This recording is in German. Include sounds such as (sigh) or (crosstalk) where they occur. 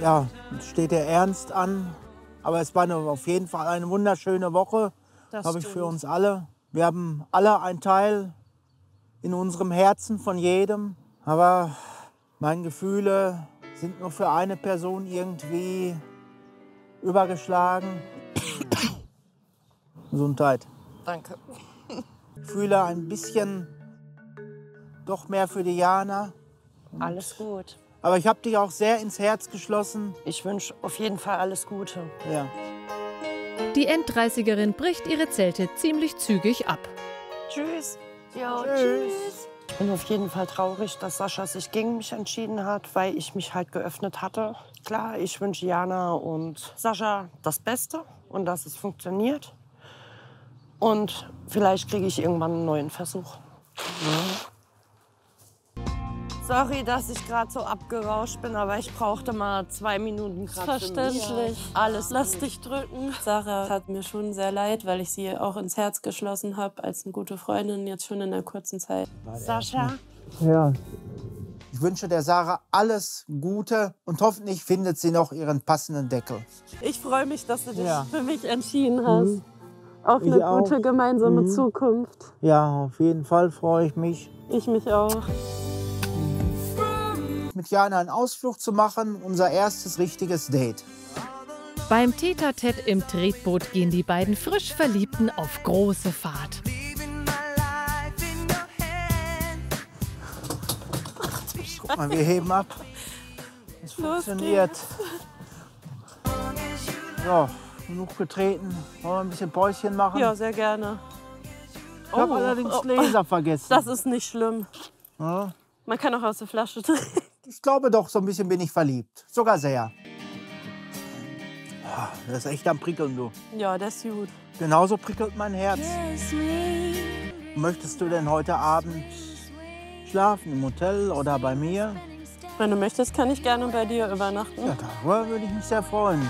ja, steht der Ernst an. Aber es war eine, auf jeden Fall eine wunderschöne Woche, Das glaube ich, für uns alle. Wir haben alle einen Teil in unserem Herzen von jedem. Aber meine Gefühle sind nur für eine Person irgendwie übergeschlagen. (coughs) Gesundheit. Danke. Ich fühle ein bisschen doch mehr für die Jana. Alles gut. Aber ich habe dich auch sehr ins Herz geschlossen. Ich wünsche auf jeden Fall alles Gute. Ja. Die End-30erin bricht ihre Zelte ziemlich zügig ab. Tschüss. Jo, Tschüss. Ich bin auf jeden Fall traurig, dass Sascha sich gegen mich entschieden hat, weil ich mich halt geöffnet hatte. Klar, ich wünsche Jana und Sascha das Beste und dass es funktioniert. Und vielleicht kriege ich irgendwann einen neuen Versuch. Sorry, dass ich gerade so abgerauscht bin, aber ich brauchte mal zwei Minuten gerade für mich. Verständlich. Alles Lass gut. dich drücken. Sarah hat mir schon sehr leid, weil ich sie auch ins Herz geschlossen habe als eine gute Freundin, jetzt schon in der kurzen Zeit. Sascha, Ja. Ich wünsche der Sarah alles Gute und hoffentlich findet sie noch ihren passenden Deckel. Ich freue mich, dass du dich Ja. für mich entschieden hast. Auf Ich eine auch. gute gemeinsame Mhm. Zukunft. Ja, auf jeden Fall freue ich mich, Ich mich auch. Mit Jana einen Ausflug zu machen. Unser erstes richtiges Date. Beim Tete-a-Tete im Tretboot gehen die beiden frisch Verliebten auf große Fahrt. Guck mal, wir heben ab. Es funktioniert. So, genug getreten. Wollen wir ein bisschen Päuschen machen? Ja, sehr gerne. ich habe oh, allerdings oh. Gläser vergessen. Das ist nicht schlimm. Ja. Man kann auch aus der Flasche trinken. Ich glaube doch, so ein bisschen bin ich verliebt. Sogar sehr. Ah, Das ist echt am Prickeln, du. Ja, das ist gut. Genauso prickelt mein Herz. Möchtest du denn heute Abend schlafen im Hotel oder bei mir? Wenn du möchtest, kann ich gerne bei dir übernachten. Ja, darüber würde ich mich sehr freuen.